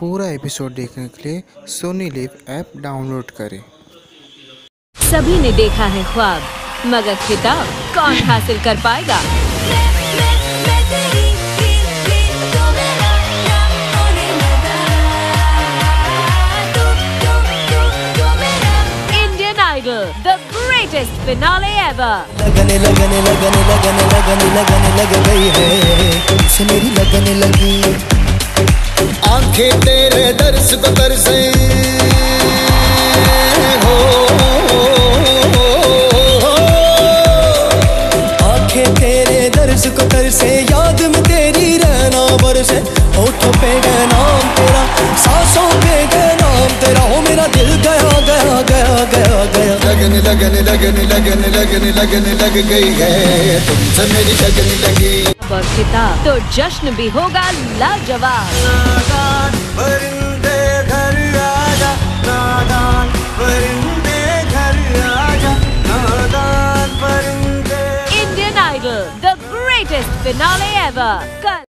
पूरा एपिसोड देखने के लिए सोनी लिव ऐप डाउनलोड करें सभी ने देखा है ख्वाब मगर खिताब कौन हासिल कर पाएगा Indian Idol the greatest finale ever लगने लगने लगने लगने लगने लगने लग गई है तुमसे मेरी लगने लगी आँखें तेरे दर्श को तरसे। हो आँखें तेरे दर्श को तरसे याद में तेरी रहना बरसे। होठों पे गए नाम तेरा सांसों पे गए नाम तेरा। हो मेरा दिल गया गया गया गया गया। लगने लगने लगने लगने लगने लगने लग गई है। तुमसे मेरी लगने लगी। तो जश्न भी होगा लाजवाब। greatest finale ever.